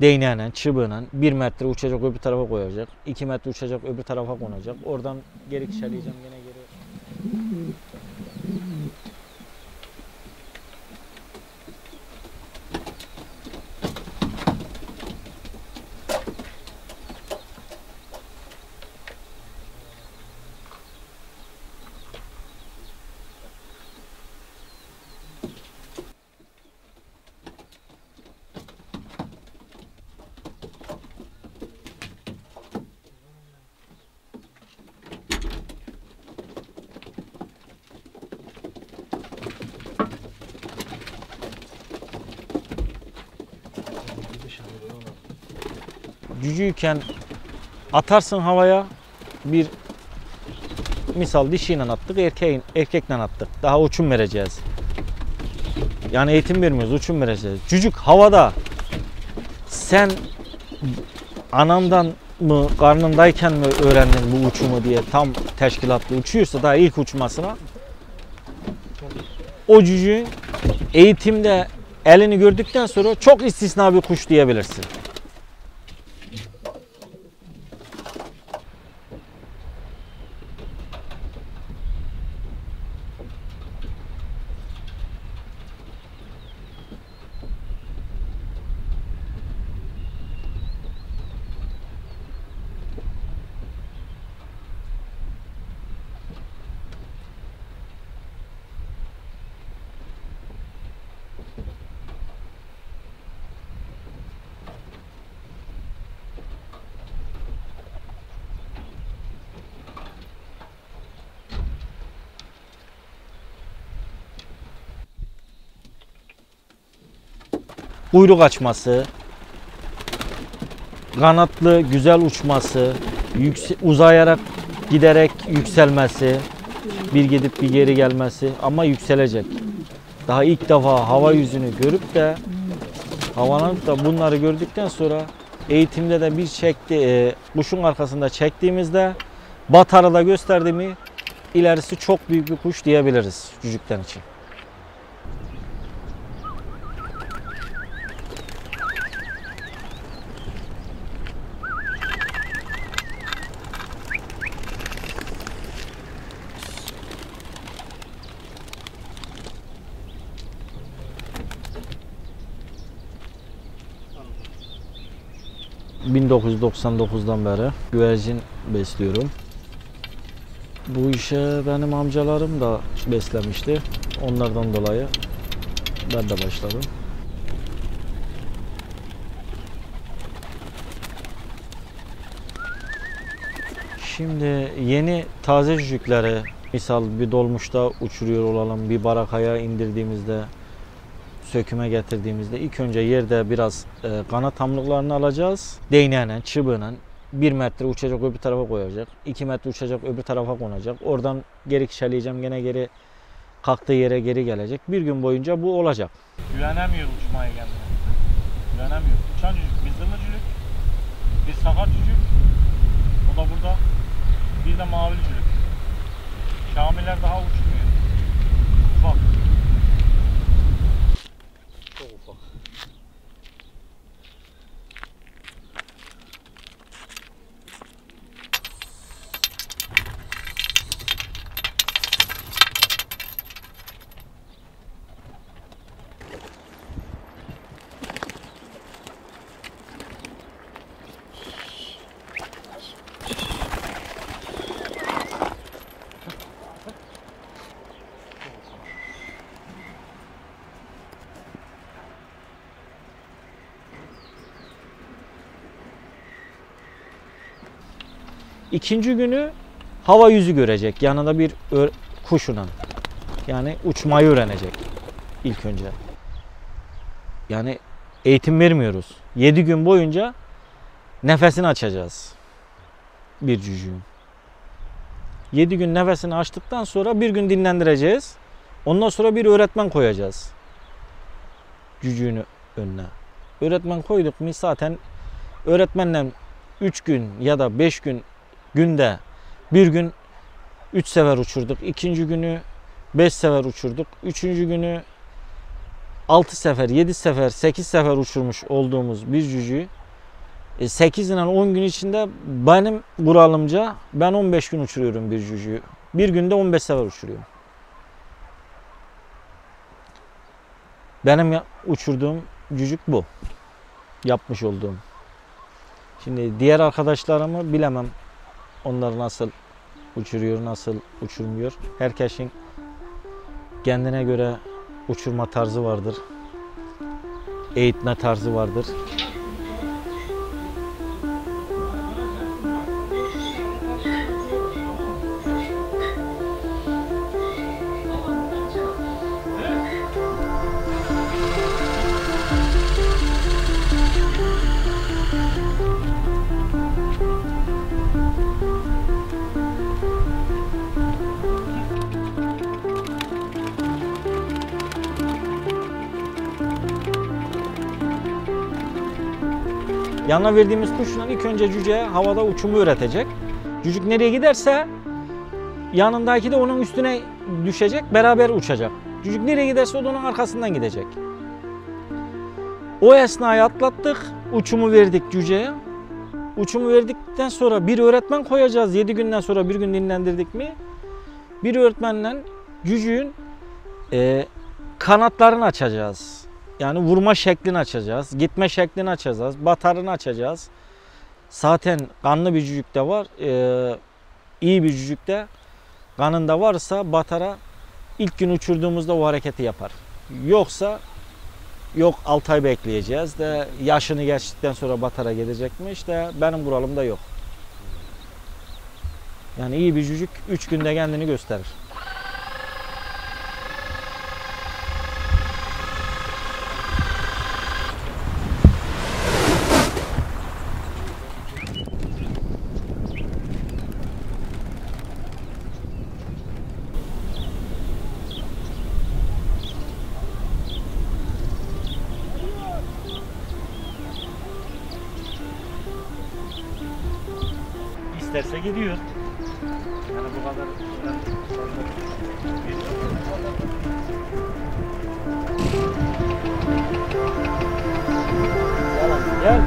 Değneğine, çubuğuna 1 metre uçacak öbür tarafa koyacak. 2 metre uçacak öbür tarafa konacak. Oradan geri kişeleyeceğim gene geri. Cücüyken atarsın havaya bir misal dişiyle attık erkeğin erkekle attık. Daha uçum vereceğiz. Yani eğitim vermiyoruz, uçum vereceğiz. Cücük havada sen anamdan mı karnındayken mi öğrendin bu uçumu diye tam teşkilatlı uçuyorsa daha ilk uçmasına o cücüğün eğitimde elini gördükten sonra çok istisna bir kuş diyebilirsin. Kuyruk açması, kanatlı güzel uçması, uzayarak giderek yükselmesi, bir gidip bir geri gelmesi ama yükselecek. Daha ilk defa hava yüzünü görüp de havalanıp da bunları gördükten sonra eğitimde de bir çekti e, kuşun arkasında çektiğimizde batarı da gösterdi mi ilerisi çok büyük bir kuş diyebiliriz cücükten için. ...1999'dan beri güvercin besliyorum. Bu işe benim amcalarım da beslemişti. Onlardan dolayı ben de başladım. Şimdi yeni taze cücükleri misal bir dolmuşta uçuruyor olalım, bir barakaya indirdiğimizde söküme getirdiğimizde ilk önce yerde biraz e, kanat tamlıklarını alacağız. Değneğine, çubuğuna 1 metre uçacak öbür tarafa koyacak. 2 metre uçacak öbür tarafa konacak. Oradan geri kişeleyeceğim gene geri kalktığı yere geri gelecek. Bir gün boyunca bu olacak. Güvenemiyor uçmaya kendine. Güvenemiyor. Uçan cücük, bir zırhlı cücük, bir sakar cücük. O da burada. Bir de mavi cücük. Şamiler daha uçmuyor. İkinci günü hava yüzü görecek. Yanında bir kuşuna. Yani uçmayı öğrenecek ilk önce. Yani eğitim vermiyoruz. 7 gün boyunca nefesini açacağız. Bir cücüğün. 7 gün nefesini açtıktan sonra bir gün dinlendireceğiz. Ondan sonra bir öğretmen koyacağız. Cücüğünü önüne. Öğretmen koyduk mu zaten öğretmenle 3 gün ya da 5 gün günde bir gün 3 sefer uçurduk. ikinci günü 5 sefer uçurduk. Üçüncü günü 6 sefer, 7 sefer, 8 sefer uçurmuş olduğumuz bir cücüğü 8 ile 10 gün içinde benim kuralımca ben 15 gün uçuruyorum bir cücüğü. Bir günde 15 sefer uçuruyorum. Benim uçurduğum cücük bu. Yapmış olduğum. Şimdi diğer arkadaşlarımı bilemem. Onlar nasıl uçuruyor, nasıl uçurmuyor. Herkesin kendine göre uçurma tarzı vardır. Eğitme tarzı vardır. Yanına verdiğimiz kuşla ilk önce cüceye havada uçumu öğretecek. Cücük nereye giderse yanındaki de onun üstüne düşecek, beraber uçacak. Cücük nereye giderse o da onun arkasından gidecek. O esnayı atlattık, uçumu verdik cüceye. Uçumu verdikten sonra bir öğretmen koyacağız. 7 günden sonra bir gün dinlendirdik mi? Bir öğretmenle cücüğün e, kanatlarını açacağız. Yani vurma şeklini açacağız. Gitme şeklini açacağız. Batarını açacağız. Zaten kanlı bir cücük de var. Ee, iyi bir cücük de kanında varsa batara ilk gün uçurduğumuzda o hareketi yapar. Yoksa yok 6 ay bekleyeceğiz de yaşını geçtikten sonra batara gidecekmiş de benim kuralımda yok. Yani iyi bir cücük 3 günde kendini gösterir. İsterse gidiyor. Yani bu kadar Gel.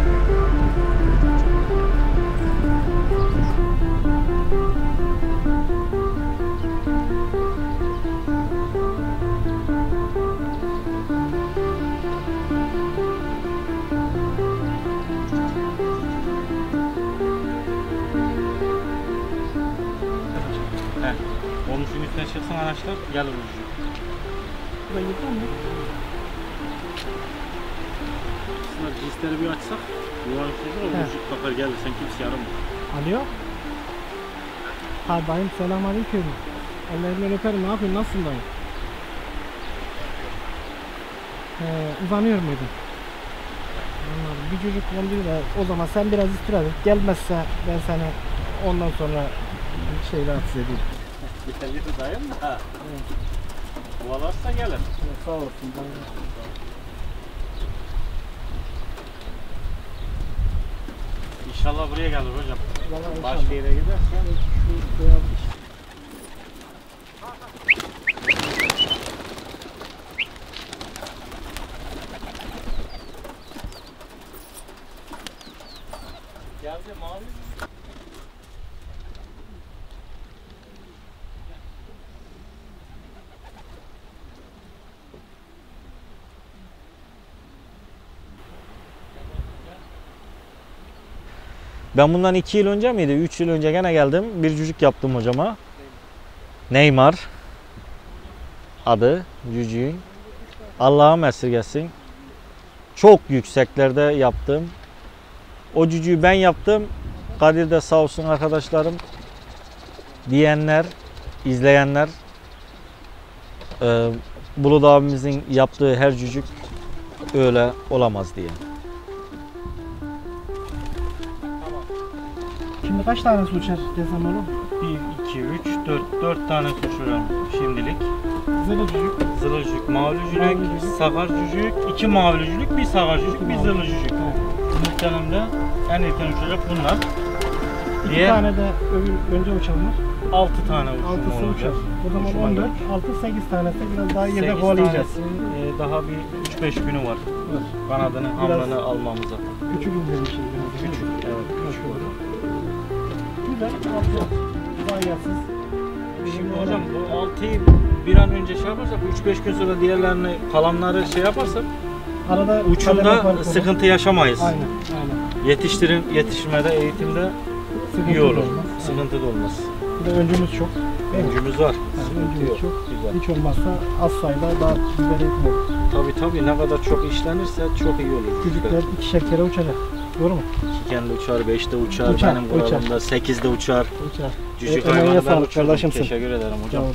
Çıksın araçlar gelir ucu. Aslında cinsleri bir açsak olur He. o vücut bakar gelir sen kimse yaramıyor. Alo. Ha dayım selamünaleyküm. Ellerinden öperim. Ne yapıyorsun? Nasılsın dayım? He, uzanıyor muydun? Anladım. Bir çocuk konduyla o zaman sen biraz istirahat et. Gelmezse ben seni ondan sonra şey rahatsız edeyim. Biterli dayım da. Ha. Kovalarsa gelir. Sağ olsun. dayım. İnşallah buraya gelir hocam. Vallahi inşallah. Başka yere giderse. Şu beyaz Ben bundan 2 yıl önce miydi? 3 yıl önce gene geldim. Bir cücük yaptım hocama. Neymar adı cücüğün. Allah'ım esirgesin. Çok yükseklerde yaptım. O cücüğü ben yaptım. Kadir de sağ olsun arkadaşlarım. Diyenler, izleyenler e, Bulut abimizin yaptığı her cücük öyle olamaz diye. Şimdi kaç tane su uçar desem oğlum? 1, 2, 3, 4, 4 tane uçuruyorum şimdilik. Zılı çocuk. Zılı cücük, mavi Mavi cücük, cücük. sakar cücük, iki mavi cücük, bir sakar cücük, bir zılı cücük. Muhtemelen de en erken uçacak bunlar. İki Diğer- tane de öbür, önce uçanlar. 6 tane Altısı olacak. uçar. O zaman Uçuma 14, gelir. 6 8 tanesi biraz daha yerde kovalayacağız. e, daha bir 3-5 günü var. Var. Kanadını, hamlını almamıza. Küçük biraz. Küçük, evet küçük Altı. Şimdi hocam bu 6'yı bir an önce şey yaparsak 3-5 gün sonra diğerlerini kalanları şey yaparsak Arada olur. sıkıntı yaşamayız. Aynen, aynen. Yetiştirim, yetişmede, eğitimde Sıkıntı iyi olur. olmaz. Sıkıntı da olmaz. Bir de öncümüz çok. Öncümüz var. Yani Sıkıntı öncümüz yok. çok. Güzel. Hiç olmazsa az sayıda daha güzel eğitim olur. Tabii tabii ne kadar çok işlenirse çok iyi olur. Çocuklar ikişer kere uçacak. Doğru mu? Kendi uçar, 5'te uçar, Uçar, benim kuralımda 8'de uçar. Uçar. Cücük E, emeğine hayvanı ben kardeşimsin. Teşekkür ederim hocam. Ol.